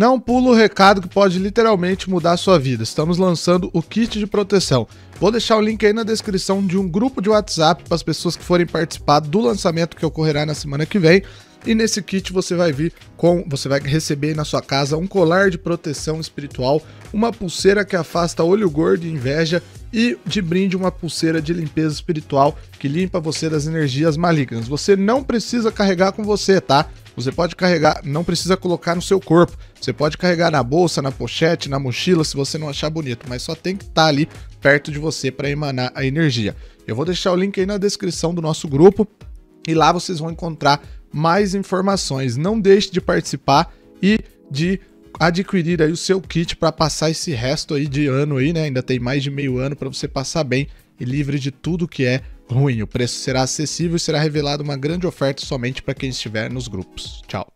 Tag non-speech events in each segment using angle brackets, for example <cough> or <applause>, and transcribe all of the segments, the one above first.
Não pula o recado que pode literalmente mudar a sua vida. Estamos lançando o kit de proteção. Vou deixar o link aí na descrição de um grupo de WhatsApp para as pessoas que forem participar do lançamento que ocorrerá na semana que vem. E nesse kit você vai vir com, você vai receber na sua casa um colar de proteção espiritual, uma pulseira que afasta olho gordo e inveja e de brinde uma pulseira de limpeza espiritual que limpa você das energias malignas. Você não precisa carregar com você, tá? Você pode carregar, não precisa colocar no seu corpo. Você pode carregar na bolsa, na pochete, na mochila, se você não achar bonito, mas só tem que estar tá ali perto de você para emanar a energia. Eu vou deixar o link aí na descrição do nosso grupo e lá vocês vão encontrar mais informações. Não deixe de participar e de adquirir aí o seu kit para passar esse resto aí de ano aí, né? Ainda tem mais de meio ano para você passar bem e livre de tudo que é ruim. O preço será acessível e será revelada uma grande oferta somente para quem estiver nos grupos. Tchau.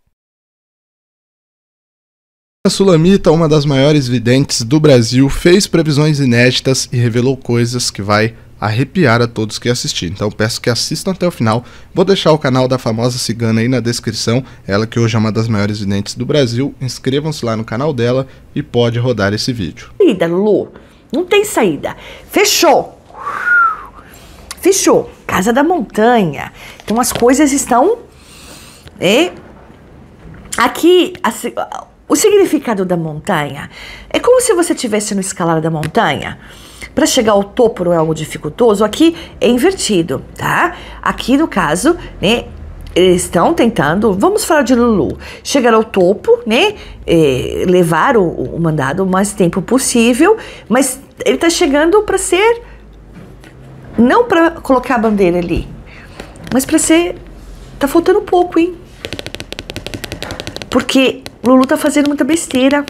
A Sulamita, uma das maiores videntes do Brasil, fez previsões inéditas e revelou coisas que vai arrepiar a todos que assistirem. Então peço que assistam até o final. Vou deixar o canal da famosa cigana aí na descrição. Ela que hoje é uma das maiores videntes do Brasil. Inscrevam-se lá no canal dela e pode rodar esse vídeo. Saída, Lu. Não tem saída. Fechou. Fechou. Casa da montanha. Então as coisas estão. É, aqui, a, o significado da montanha é como se você estivesse no escalar da montanha para chegar ao topo não é algo dificultoso, aqui é invertido, tá? Aqui no caso, né, eles estão tentando, vamos falar de Lulu, chegar ao topo, né? É, levar o, o, mandado o mais tempo possível, mas ele está chegando para ser não para colocar a bandeira ali, mas para ser tá faltando pouco, hein? Porque Lulu tá fazendo muita besteira.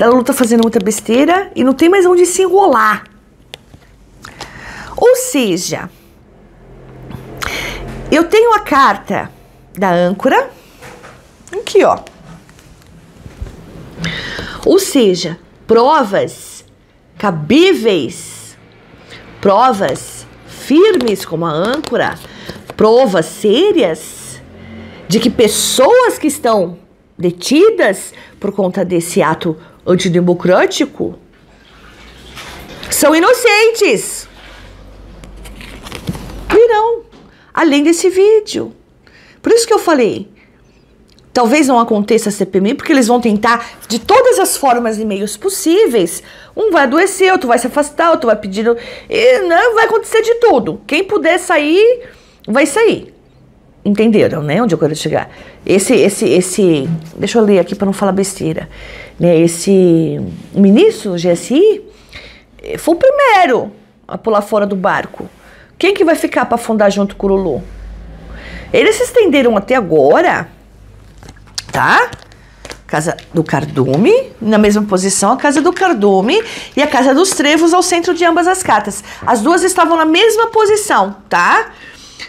A Lulu tá fazendo muita besteira e não tem mais onde se enrolar. Ou seja, eu tenho a carta da âncora aqui, ó. Ou seja, provas cabíveis, provas firmes como a âncora, provas sérias de que pessoas que estão detidas por conta desse ato antidemocrático são inocentes. Virão, além desse vídeo. Por isso que eu falei, talvez não aconteça a CPMI, porque eles vão tentar de todas as formas e meios possíveis. Um vai adoecer, outro vai se afastar, outro vai pedir. E não vai acontecer de tudo. Quem puder sair, vai sair. Entenderam, né? Onde eu quero chegar? Esse, esse, esse. Deixa eu ler aqui para não falar besteira. Né? Esse ministro GSI foi o primeiro a pular fora do barco. Quem que vai ficar para afundar junto com o Lulu? Eles se estenderam até agora, tá? Casa do Cardume, na mesma posição, a casa do Cardume e a casa dos Trevos ao centro de ambas as cartas. As duas estavam na mesma posição, tá?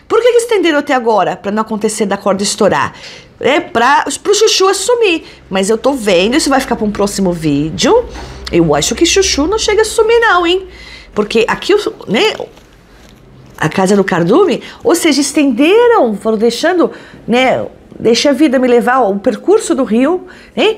Por que, que estenderam até agora? Para não acontecer da corda estourar. É para o Chuchu assumir. Mas eu tô vendo, isso vai ficar para um próximo vídeo. Eu acho que Chuchu não chega a sumir, não, hein? Porque aqui, né? A casa do Cardume, ou seja, estenderam, foram deixando, né? Deixa a vida me levar o percurso do rio, né?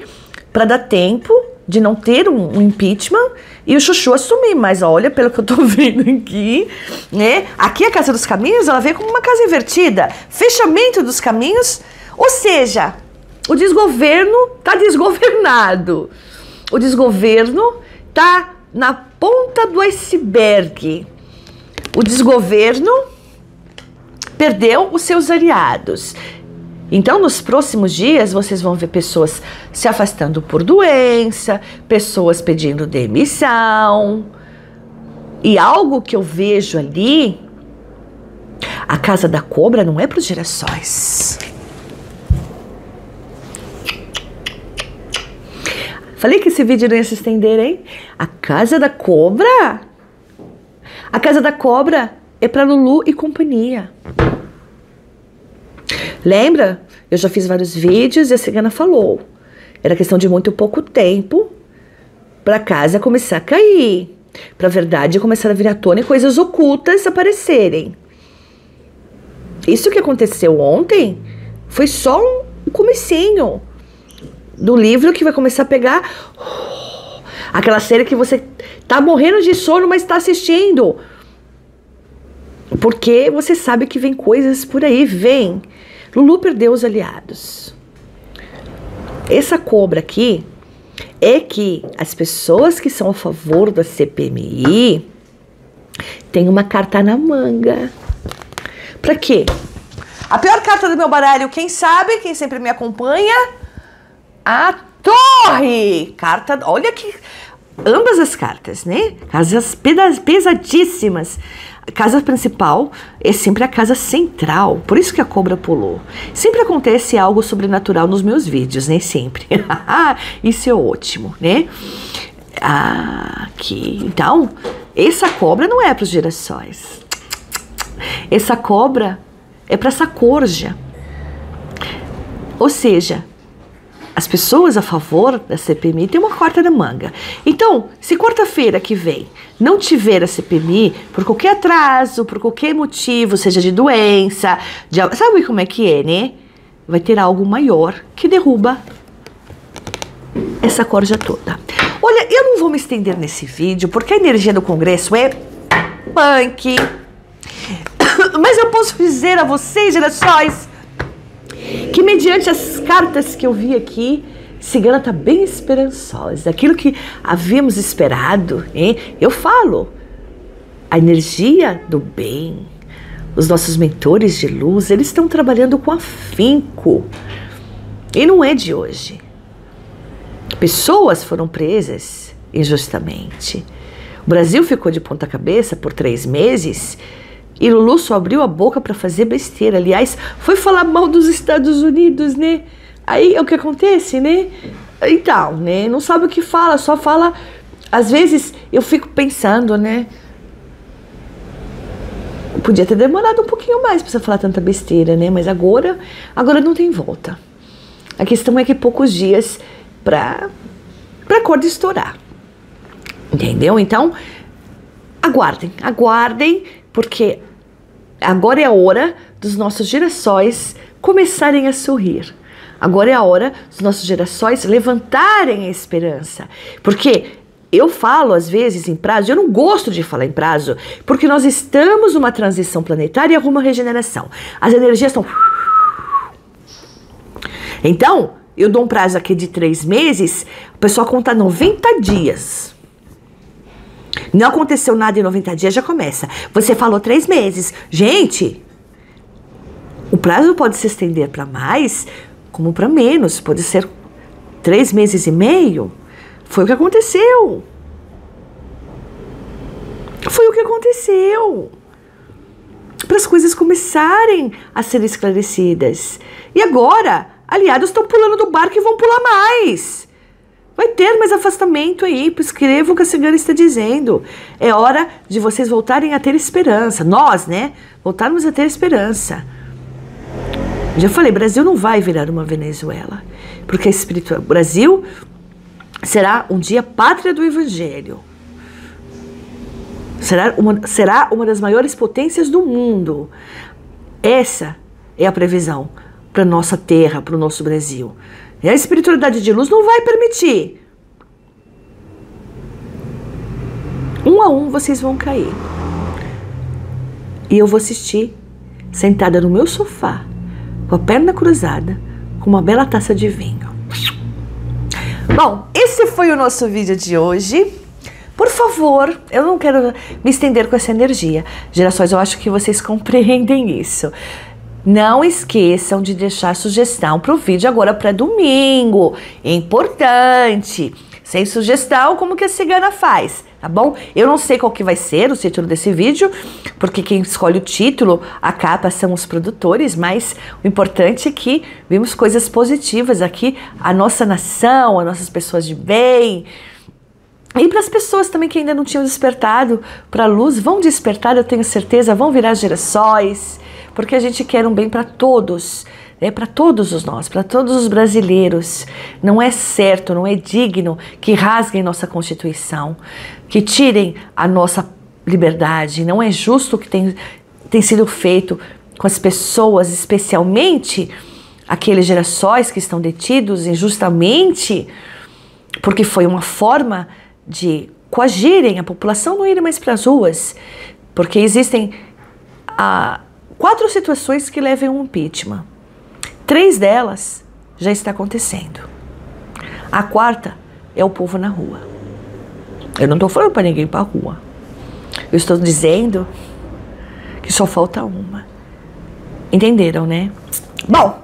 Para dar tempo de não ter um, um, impeachment e o Chuchu assumir. Mas olha, pelo que eu tô <laughs> vendo aqui, né? Aqui a Casa dos Caminhos, ela veio como uma casa invertida. Fechamento dos caminhos, ou seja, o desgoverno tá desgovernado. O desgoverno tá na ponta do iceberg. O desgoverno perdeu os seus aliados. Então, nos próximos dias, vocês vão ver pessoas se afastando por doença, pessoas pedindo demissão. E algo que eu vejo ali, a casa da cobra não é para os girassóis. Falei que esse vídeo não ia se estender, hein? A casa da cobra? A casa da cobra é para Lulu e companhia. Lembra? Eu já fiz vários vídeos e a cigana falou. Era questão de muito pouco tempo para casa começar a cair, para a verdade começar a vir à tona e coisas ocultas aparecerem. Isso que aconteceu ontem foi só um comecinho. do livro que vai começar a pegar <sighs> aquela série que você tá morrendo de sono, mas está assistindo. Porque você sabe que vem coisas por aí, vem. Lulu perdeu os aliados. Essa cobra aqui é que as pessoas que são a favor da CPMI têm uma carta na manga. Para quê? A pior carta do meu baralho, quem sabe, quem sempre me acompanha, a torre. Carta, olha que ambas as cartas, né? Casas pesadíssimas. A casa principal é sempre a casa central, por isso que a cobra pulou. Sempre acontece algo sobrenatural nos meus vídeos, né? Sempre. <laughs> isso é ótimo, né? Aqui. Então, essa cobra não é para os girassóis. Essa cobra é para essa corja. Ou seja, as pessoas a favor da CPMI têm uma corta na manga. Então, se quarta-feira que vem não tiver a CPMI, por qualquer atraso, por qualquer motivo, seja de doença, de, sabe como é que é, né? Vai ter algo maior que derruba essa corja toda. Olha, eu não vou me estender nesse vídeo, porque a energia do Congresso é punk. <coughs> Mas eu posso dizer a vocês, gerações, que mediante as cartas que eu vi aqui, Cigana está bem esperançosa. Aquilo que havíamos esperado, hein? eu falo, a energia do bem, os nossos mentores de luz, eles estão trabalhando com afinco. E não é de hoje. Pessoas foram presas injustamente. O Brasil ficou de ponta cabeça por três meses e Lulu só abriu a boca para fazer besteira. Aliás, foi falar mal dos Estados Unidos, né? Aí é o que acontece, né? Então, né? Não sabe o que fala, só fala. Às vezes eu fico pensando, né? Podia ter demorado um pouquinho mais para você falar tanta besteira, né? Mas agora, agora não tem volta. A questão é que poucos dias para para corda estourar. Entendeu? Então, aguardem, aguardem, porque Agora é a hora dos nossos girassóis começarem a sorrir. Agora é a hora dos nossos girassóis levantarem a esperança. Porque eu falo às vezes em prazo, eu não gosto de falar em prazo, porque nós estamos numa transição planetária rumo à regeneração. As energias estão. Então, eu dou um prazo aqui de três meses, o pessoal conta 90 dias. Não aconteceu nada em 90 dias, já começa. Você falou três meses. Gente, o prazo pode se estender para mais, como para menos. Pode ser três meses e meio. Foi o que aconteceu. Foi o que aconteceu. Para as coisas começarem a ser esclarecidas. E agora, aliados estão pulando do barco e vão pular mais. Vai ter mais afastamento aí, escrevam o que a cigana está dizendo. É hora de vocês voltarem a ter esperança. Nós, né? Voltarmos a ter esperança. Já falei, Brasil não vai virar uma Venezuela. Porque espiritual, Brasil será um dia pátria do Evangelho. Será uma, será uma das maiores potências do mundo. Essa é a previsão para nossa terra, para o nosso Brasil. E a espiritualidade de luz não vai permitir. Um a um vocês vão cair. E eu vou assistir, sentada no meu sofá, com a perna cruzada, com uma bela taça de vinho. Bom, esse foi o nosso vídeo de hoje. Por favor, eu não quero me estender com essa energia. Gerações, eu acho que vocês <laughs> compreendem isso. Não esqueçam de deixar sugestão para o vídeo agora para domingo. Importante. Sem sugestão, como que a cigana faz? Tá bom? Eu não sei qual que vai ser o título desse vídeo, porque quem escolhe o título, a capa são os produtores, mas o importante é que vimos coisas positivas aqui, a nossa nação, as nossas pessoas de bem, e para as pessoas também que ainda não tinham despertado para a luz, vão despertar, eu tenho certeza, vão virar gerações, porque a gente quer um bem para todos, né, para todos os nós, para todos os brasileiros. Não é certo, não é digno que rasguem nossa Constituição, que tirem a nossa liberdade. Não é justo o que tem, tem sido feito com as pessoas, especialmente aqueles gerações que estão detidos injustamente, porque foi uma forma de coagirem a população não ir mais para as ruas, porque existem ah, quatro situações que levam um impeachment. Três delas já está acontecendo. A quarta é o povo na rua. Eu não estou falando para ninguém ir para a rua. Eu estou dizendo que só falta uma. Entenderam, né? Bom,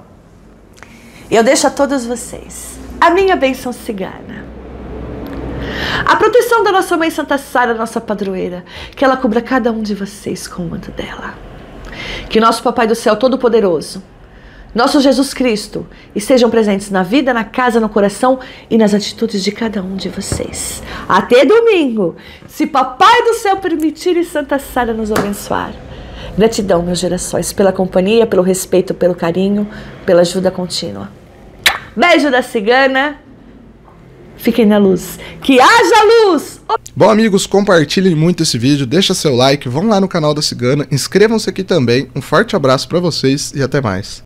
eu deixo a todos vocês a minha bênção cigana. A proteção da nossa mãe Santa Sara, nossa padroeira, que ela cubra cada um de vocês com o manto dela. Que nosso Papai do Céu Todo-Poderoso, nosso Jesus Cristo, estejam presentes na vida, na casa, no coração e nas atitudes de cada um de vocês. Até domingo, se Papai do Céu permitir e Santa Sara nos abençoar. Gratidão, meus gerações, pela companhia, pelo respeito, pelo carinho, pela ajuda contínua. Beijo da cigana. Fiquem na luz. Que haja luz! Bom, amigos, compartilhem muito esse vídeo, deixa seu like, vão lá no canal da Cigana, inscrevam-se aqui também. Um forte abraço para vocês e até mais.